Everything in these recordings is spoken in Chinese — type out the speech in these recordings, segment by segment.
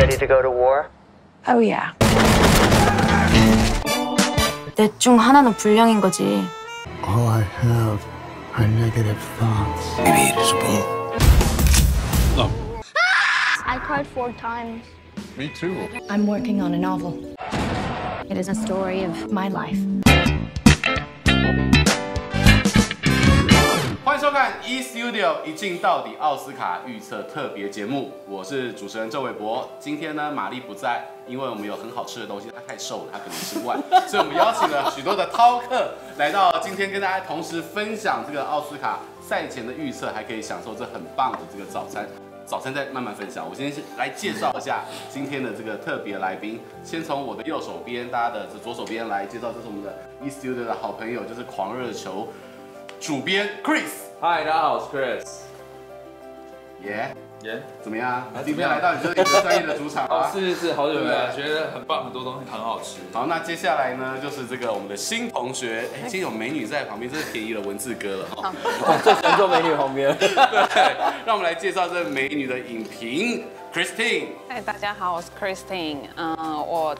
ready to go to war? Oh yeah. 넷중 하나는 불량인 거지. All I have are negative thoughts. Maybe eat a spoon. I cried four times. Me too. I'm working on a novel. It is a story of my life. 欢迎收看 E Studio 一镜到底奥斯卡预测特别节目，我是主持人周伟博。今天呢，玛丽不在，因为我们有很好吃的东西，她太瘦了，她可能吃不完，所以我们邀请了许多的饕客来到今天，跟大家同时分享这个奥斯卡赛前的预测，还可以享受这很棒的这个早餐。早餐再慢慢分享。我今天是来介绍一下今天的这个特别来宾。先从我的右手边，大家的这左手边来介绍，这是我们的 E Studio 的好朋友，就是狂热球主编 Chris。嗨，大家好，我是 Chris。耶、耶，怎么样？啊今天来到你这里的专业的主场哦啊。，是是是，好久没来，对觉得很棒，很多东西很好吃。好，那接下来呢，就是这个我们的新同学，哎，今天有美女在旁边，真是便宜了文字哥了哈。最喜欢坐美女旁边。对，让我们来介绍这美女的影评，Christine。嗨，大家好，我是 Christine。嗯，我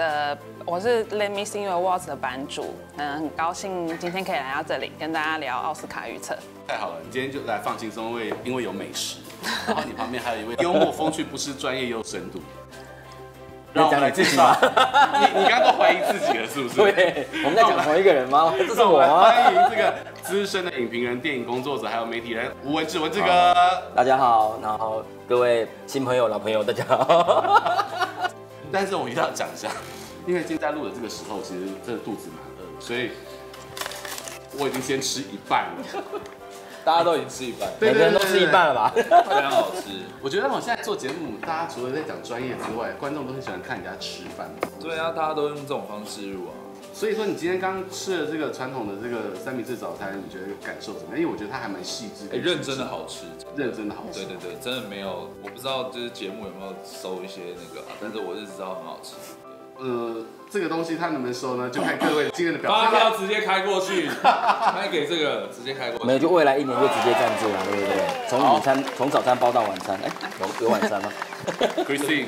的我是 Let Me Sing Your Words 的版主。嗯，很高兴今天可以来到这里跟大家聊奥斯卡预测。太好了，你今天就来放轻松，因为因为有美食，然后你旁边还有一位幽默风趣，不失专业又深度。让我们来介绍，你你刚刚都怀疑自己了是不是？对，我们在讲同一个人吗？这是我？欢迎这个资深的影评人、电影工作者，还有媒体人吴文志，文志哥。大家好，然后各位新朋友、老朋友，大家好。但是我一定要讲一下，因为今天在录的这个时候，其实真的肚子蛮饿的，所以我已经先吃一半了。大家都已经吃一半，对每个人都吃一半了吧？非常好吃。我觉得我现在做节目，大家除了在讲专业之外，观众都很喜欢看人家吃饭。对啊，大家都用这种方式入啊。所以说，你今天刚吃了这个传统的这个三明治早餐，你觉得感受怎么样？因为我觉得它还蛮细致，哎，认真的，好吃。认真的好吃。对对对，真的没有，我不知道就是节目有没有收一些那个啊，但是我是知道很好吃。呃，这个东西它能不能收呢？就看各位今天的表发现。票直接开过去，开给这个直接开过去。没有，就未来一年就直接赞助了，对不对？从午餐从早餐包到晚餐，哎，有有晚餐吗？Christine，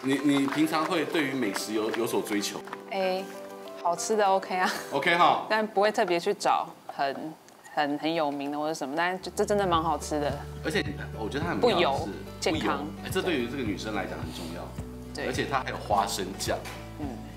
你你平常会对于美食有有所追求哎，好吃的 OK 啊，？OK 哈，但不会特别去找很很很有名的或者什么，但是这真的蛮好吃的。而且我觉得它很不油是健康这对于这个女生来讲很重要。对而且它还有花生酱。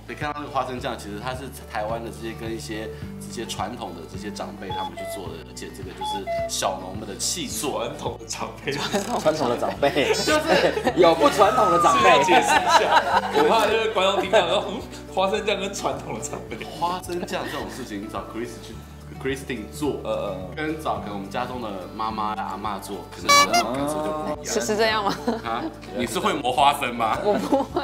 嗯可以看到那个花生酱，其实它是台湾的这些跟一些这些传统的这些长辈他们去做的，而且这个就是小农们的气作。传统的长辈，传统的长辈就是 有不传统的长辈，解释一下，我怕就是观众听到说，嗯，花生酱跟传统的长辈，花生酱这种事情，你找 Chris 去 Christine 做，呃呃，跟找可能我们家中的妈妈阿妈做，可能那种感受就不一样。是是这样吗？啊，你是会磨花生吗？我不会。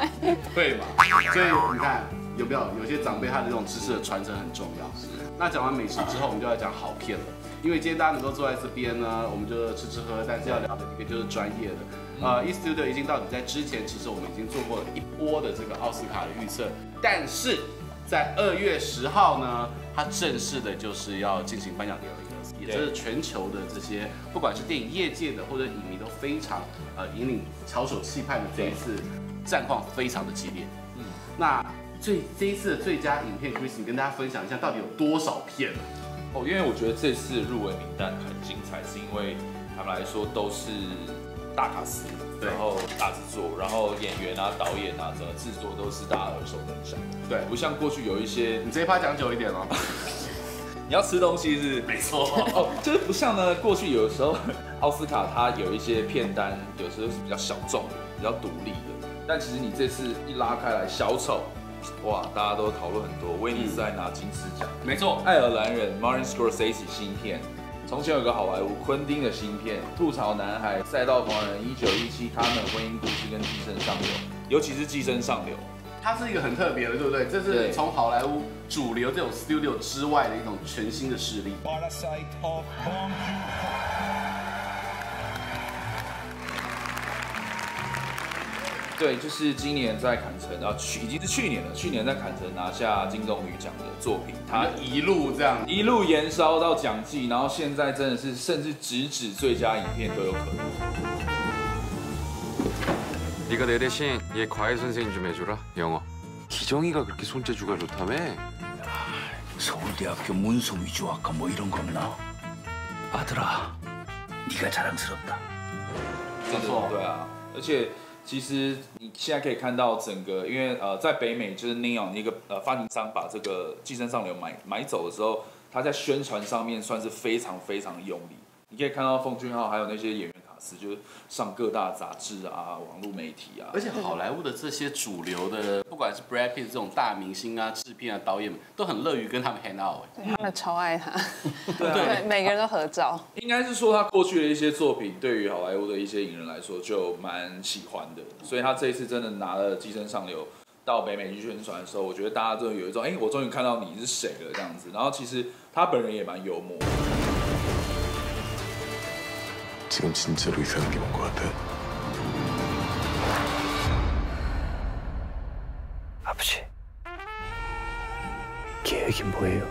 会嘛？所以你看有没有有些长辈他的这种知识的传承很重要。那讲完美食之后，我们就要讲好片了。因为今天大家能够坐在这边呢，我们就吃吃喝喝，但是要聊的一个就是专业的。呃，E Studio 已经到底在之前，其实我们已经做过一波的这个奥斯卡的预测，但是在二月十号呢，它正式的就是要进行颁奖典礼了，也就是全球的这些不管是电影业界的或者影迷都非常呃引领翘首期盼的这一次战况非常的激烈。嗯，那最这一次的最佳影片，Chris，你跟大家分享一下到底有多少片啊？哦，因为我觉得这次入围名单很精彩，是因为他们来说都是大卡司，然后大制作，然后演员啊、导演啊，整个制作都是大家耳熟能详。对不像过去有一些你这一趴讲久一点哦。你要吃东西是没错，哦，就是不像呢，过去有的时候 奥斯卡它有一些片单，有时候是比较小众的、比较独立的，但其实你这次一拉开来，小丑，哇，大家都讨论很多，威尼斯还拿金狮奖，没错，爱尔兰人 Martin Scorsese 新片，从前有个好莱坞昆汀的新片，吐槽男孩赛道狂人一九一七他们婚姻故事跟寄生上流，尤其是寄生上流，它是一个很特别的，对不对？这是对。从好莱坞主流这种 studio 之外的一种全新的势力。对，就是今年在坎城啊，去已经是去年了，去年在坎城拿下金棕榈奖的作品，它他一路这样，一路延烧到奖季，然后现在真的是甚至直指最佳影片都有可能。 네가 내 대신 얘 과외 선생님 좀 해줘라 영어 기정이가 그렇게 손재주가 좋다며 서울대학교 문서 위주학과 뭐 이런 거 없나? 아들아, 네가 자랑스럽다. 真的对啊，而且 其实你现在可以看到整个，因为呃，在北美就是 Neon 一个呃发行商把这个《寄生上流》买买走的时候，他在宣传上面算是非常非常用力。你可以看到奉俊昊还有那些演员司，就是上各大杂志啊、网络媒体啊，而且好莱坞的这些主流的，不管是 Brad Pitt 这种大明星啊、制片啊、导演们，都很乐于跟他们 hang out 哎。对他们超爱他，对啊对，每个人都合照。应该是说他过去的一些作品，对于好莱坞的一些影人来说就蛮喜欢的，所以他这一次真的拿了《寄生上流》到北美去宣传的时候，我觉得大家真的有一种，哎、我终于看到你是谁了这样子。然后其实他本人也蛮幽默。지금 진짜로 이상한 게 온 것 같아 아버지, 계획이 뭐예요?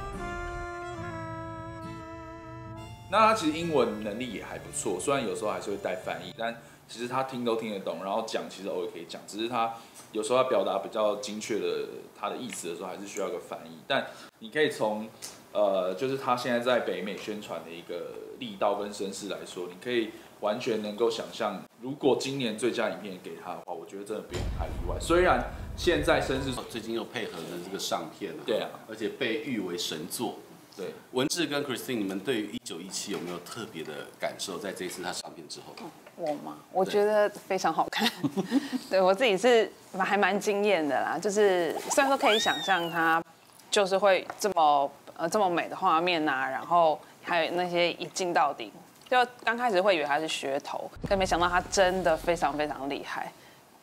那他其实英文能力也还不错，虽然有时候还是会带翻译，但其实他听都听得懂，然后讲其实偶尔可以讲，只是他有时候要表达比较精确的他的意思的时候，还是需要个翻译。但你可以从 呃，就是他现在在北美宣传的一个力道跟声势来说，你可以完全能够想象，如果今年最佳影片给他的话，我觉得真的不用太意外。虽然现在声势最近又配合着这个上片啊，对啊，而且被誉为神作。对，文志跟 Christine，你们对于一九一七有没有特别的感受？在这一次他上片之后，我嘛，我觉得非常好看。对我自己是蛮还蛮惊艳的啦，就是虽然说可以想象他就是会这么呃这么美的画面呐、然后还有那些一镜到底，就刚开始会以为他是噱头，但没想到他真的非常非常厉害。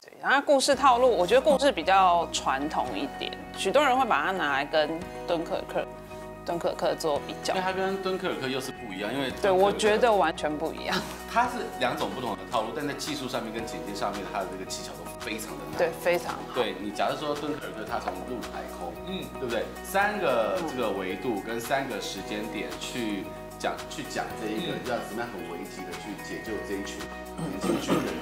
对，然后故事套路，我觉得故事比较传统一点，许多人会把它拿来跟敦刻尔克、敦刻尔克做比较因为。它跟敦刻尔克又是不一样，因为对，我觉得得完全不一样。它是两种不同的套路，但在技术上面跟剪接上面，它的这个技巧都非常的难。对，非常好。对你，假如说敦刻尔克，它从陆海空，嗯，对不对？三个这个维度跟三个时间点去讲去讲这一个要怎么样很危机的去解救这一群年轻军人。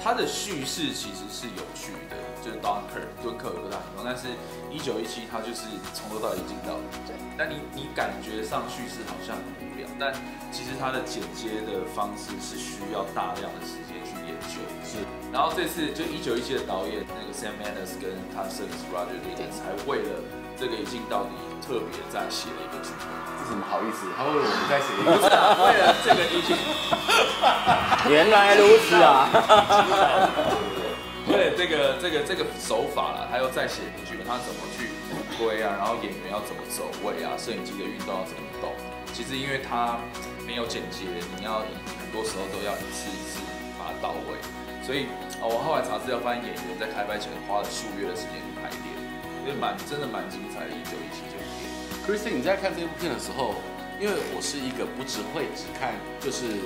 它的叙事其实是有趣的，就是 Dunkirk 敦刻尔克大情况，但是一九一七它就是从头到尾进到底。对。但你你感觉上叙事好像很无聊，但其实它的剪接的方式是需要大量的时间去研究。是。然后这次就一九一七的导演那个 Sam Mendes 跟他摄影师 Roger Deakins 还为了这个一镜到底特别再写了一个剧本。这怎么好意思？他为了我们在写一个，不是啊，为了这个一镜。原来如此啊！对这个这个这个手法啦，他又再写一句，他怎么去推啊，然后演员要怎么走位啊，摄影机的运动要怎么动。其实因为他没有剪接，你要很多时候都要一次一次把它到位，所以哦，我后来查资料发现演员在开拍前花了数月的时间去排练，因为蛮真的蛮精彩的。一九一七这部片 Christine，你在看这部片的时候，因为我是一个不只会只看就是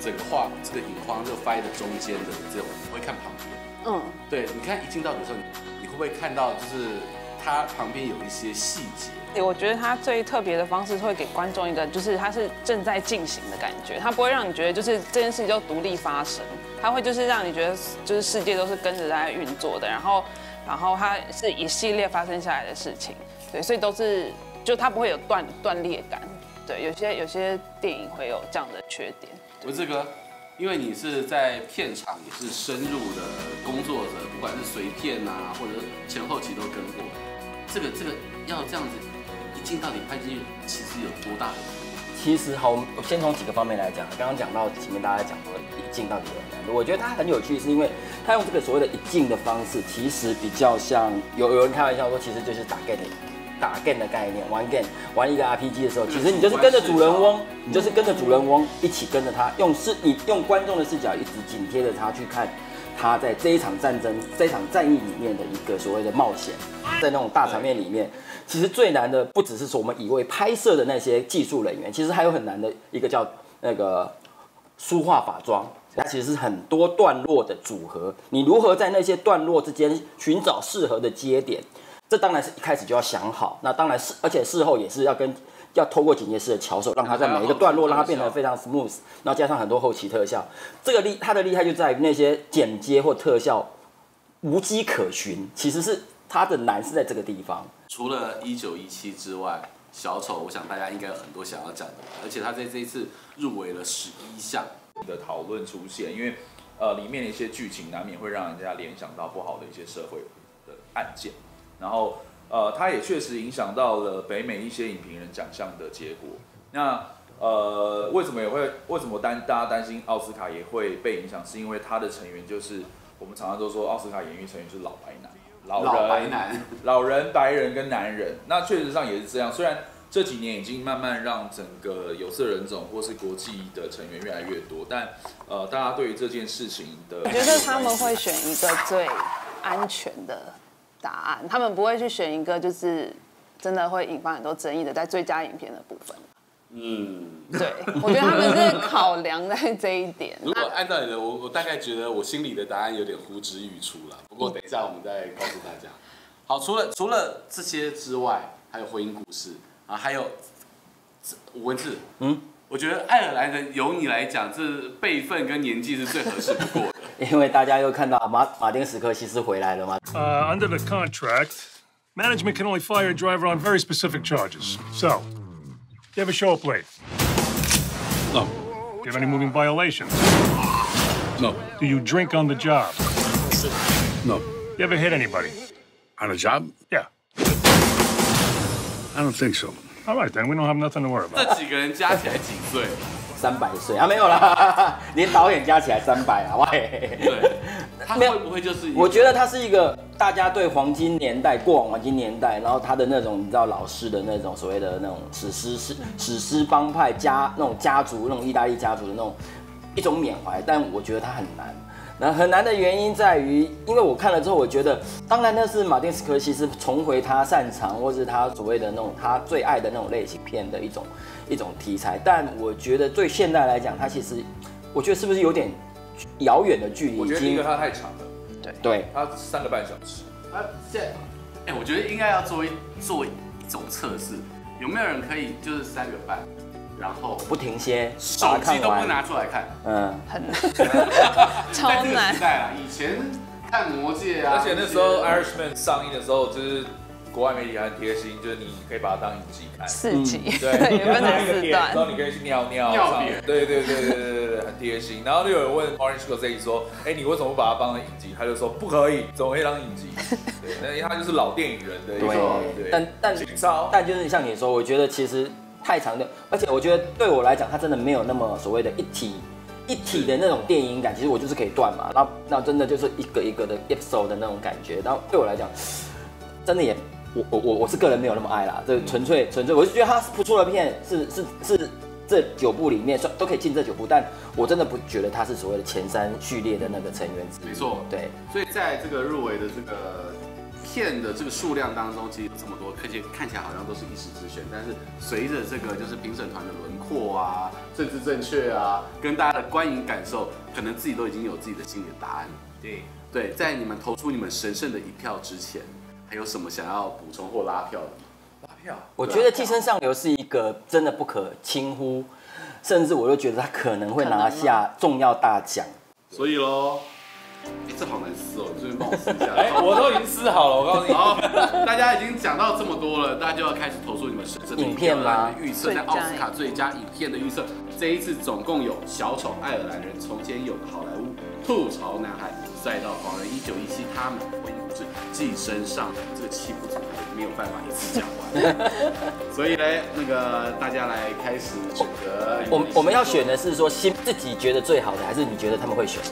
整个画这个影框就翻的中间的这种，我会看旁边。嗯，对，你看一进到底的时候，你你会不会看到就是它旁边有一些细节？我觉得它最特别的方式会给观众一个，就是它是正在进行的感觉，它不会让你觉得就是这件事情就独立发生，它会就是让你觉得就是世界都是跟着在运作的，然后然后它是一系列发生下来的事情，对，所以都是就它不会有断断裂感，对，有些有些电影会有这样的缺点。文志哥，因为你是在片场也是深入的工作者，不管是随片啊，或者前后期都跟过，这个这个要这样子一镜到底拍进去，其实有多大的？其实好，我先从几个方面来讲。刚刚讲到前面大家讲说一镜到底有难度，我觉得它很有趣，是因为它用这个所谓的一镜的方式，其实比较像有有人开玩笑说，其实就是打 game 打 game 的概念，玩 game 玩一个 RPG 的时候，其实你就是跟着主人翁，你就是跟着主人翁一起跟着他，用视你用观众的视角一直紧贴着他去看他在这一场战争、这一场战役里面的一个所谓的冒险，在那种大场面里面，其实最难的不只是说我们以为拍摄的那些技术人员，其实还有很难的一个叫那个书画法装。它其实是很多段落的组合，你如何在那些段落之间寻找适合的接点？这当然是一开始就要想好，那当然是，而且事后也是要跟要透过剪接师的巧手，让它在每一个段落让它变得非常 smooth，然后加上很多后期特效。这个厉它的厉害就在于那些剪接或特效无迹可寻，其实是它的难是在这个地方。除了一九一七之外，小丑，我想大家应该有很多想要讲的，而且他在这一次入围了十一项。的讨论出现，因为呃里面的一些剧情难免会让人家联想到不好的一些社会的案件，然后呃它也确实影响到了北美一些影评人奖项的结果。那呃为什么也会为什么担大家担心奥斯卡也会被影响？是因为他的成员就是我们常常都说奥斯卡演艺成员是老白男，老人老白男老人白人跟男人，那确实上也是这样。虽然这几年已经慢慢让整个有色人种或是国际的成员越来越多，但呃，大家对于这件事情的，我觉得他们会选一个最安全的答案，他们不会去选一个就是真的会引发很多争议的，在最佳影片的部分。嗯，对，我觉得他们是考量在这一点。如果按照你的，我我大概觉得我心里的答案有点呼之欲出了。不过等一下我们再告诉大家。好，除了除了这些之外，还有婚姻故事啊，还有文字，嗯，我觉得爱尔兰人由你来讲，这辈分跟年纪是最合适不过的。因为大家又看到马马丁史科西斯回来了嘛， Uh, under the contract, management can only fire a driver on very specific charges. So, you ever show up late? No. Do you have any moving violations? No. Do you drink on the job? No. You ever hit anybody? On a job? Yeah. I don't think so. All right, then. We don't have nothing to worry about. 这几个人加起来几岁？ 三百岁啊，没有啦，连导演加起来三百啊，喂。对，他会不会就是？我觉得他是一个大家对黄金年代、过往黄金年代，然后他的那种你知道老式的那种所谓的那种史诗史史诗帮派家那种家族那种意大利家族的那种一种缅怀，但我觉得他很难。那很难的原因在于，因为我看了之后，我觉得，当然那是马丁斯科西斯重回他擅长或是他所谓的那种他最爱的那种类型片的一种一种题材，但我觉得对现代来讲，它其实我觉得是不是有点遥远的距离？我觉得第一个它太长了，对对，它三个半小时。啊，现在，哎、我觉得应该要做一做一种测试，有没有人可以就是三个半，然后不停歇，手机都不。拿出来看，嗯，很难，在超这个难时。代啊，以前看魔戒啊，而且那时候《Irishman》上映的时候，就是国外媒体还很贴心，就是你可以把它当影集看。四集，对，对，也分成那四段然后。你可以去尿尿。尿点对对对对对对对，很贴心。然后就有人问 Orange Scorsese 说：“哎，你为什么不把它当成影集？”他就说：“不可以，怎么可以当影集？”对，那因为他就是老电影人的一种，对，但但情操。但就是像你说，我觉得其实太长的，而且我觉得对我来讲，它真的没有那么所谓的一体一体的那种电影感。其实我就是可以断嘛，那那真的就是一个一个的 episode 的那种感觉。然后对我来讲，真的也我我我我是个人没有那么爱啦，这纯粹纯粹，我是觉得他不错的片是是是这九部里面算都可以进这九部，但我真的不觉得他是所谓的前三序列的那个成员之一。没错对，所以在这个入围的这个片的这个数量当中，其实有这么多，而且看起来好像都是一时之选。但是随着这个就是评审团的轮廓啊、政治正确啊，跟大家的观影感受，可能自己都已经有自己的心里的答案了。对，对，在你们投出你们神圣的一票之前，还有什么想要补充或拉票的吗？拉票。我觉得《替身上流》是一个真的不可轻忽，甚至我都觉得他可能会拿下重要大奖。所以喽，哎这好难撕哦，你这边帮我撕一下。哎，我都已经撕好了，我告诉你。好，大家已经讲到这么多了，大家就要开始投诉你们是这影片吗预测在奥斯卡最佳影片的预测。这一次总共有《小丑》、《爱尔兰人》、《从前有个好莱坞》、《吐槽男孩》、《赛道狂人》、《一九一七》、他们婚姻故事、寄生上流这个七部总没有办法一次讲完，所以呢，那个大家来开始选择。我我们要选的是说，心自己觉得最好的，还是你觉得他们会选？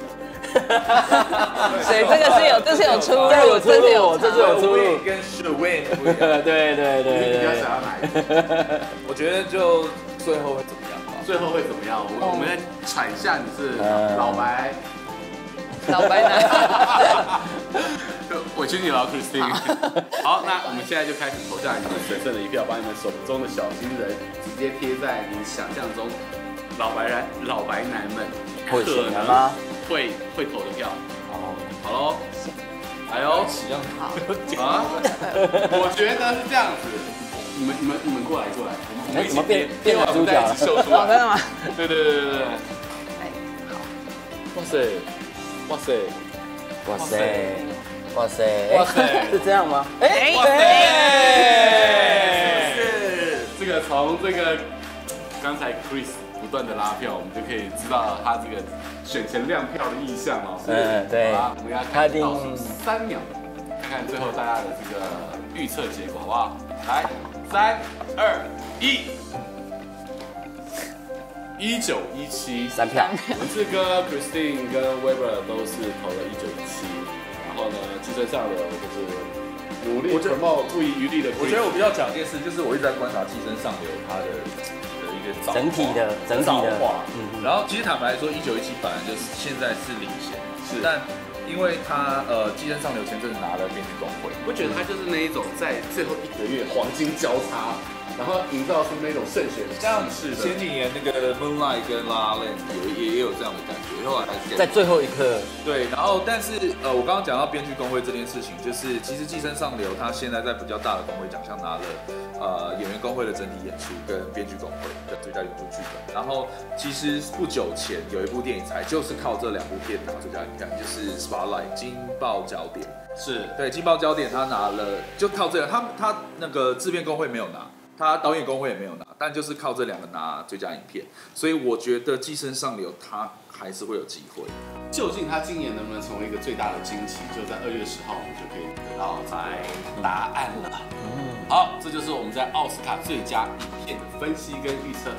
所以这个是有，这是有出入，这有出入这是有这是有出入跟 should win 不一样。对对对你比较想要哪一个？我觉得就最后会怎么样吧？最后会怎么样？我们我们来阐一下你是嗯老白。老白男。委屈你了，Christine。好，那我们现在就开始投下你们神圣的一票，把你们手中的小金人直接贴在你想象中老白男老白男们会可能选吗？会会投的票。哦，好喽，来哦，起样 啊！我觉得是这样子，你们你们你们过来过来，我们我们一起哎怎么变贴变成主角秀出来。的吗？对对对对对对。哎，好。哇塞，哇塞，哇塞，哇塞，哇塞 是这样吗？哎哇塞是这个从这个刚才 Chris 不断的拉票，我们就可以知道他这个选前亮票的意向哦。是嗯对好啦我们要看倒数三秒，看看最后大家的这个预测结果好不好？来，三二一。一九一七三票文志哥、Christine 跟 Weber 都是投了一九一七，然后呢，寄生上流就是努力我觉得不遗余力的。我觉得我比较讲一件事，就是我一直在观察寄生上流它的整体的整体的早化。嗯然后其实坦白来说，一九一七本来就是现在是领先，是但因为他呃机身上流前阵子拿了编剧工会，我觉得他就是那一种在最后一个月黄金交叉，然后营造出那种圣贤像气势的。前几年那个 Moonlight 跟 La La Land 有也也有这样的感觉，后来在最后一刻，对，然后但是呃，我刚刚讲到编剧工会这件事情，就是其实《寄生上流》它现在在比较大的工会奖项拿了呃演员工会的整体演出跟编剧工会的最佳原著剧本，然后其实不久前有一部电影才就是靠这两部片拿最佳影片，就是《Spotlight》金爆焦点，是对金爆焦点他拿了就靠这个，他他那个制片工会没有拿。他导演工会也没有拿，但就是靠这两个拿最佳影片，所以我觉得《寄生上流》他还是会有机会。究竟他今年能不能成为一个最大的惊奇？就在二月十号，我们就可以得到在答案了。好，这就是我们在奥斯卡最佳影片的分析跟预测。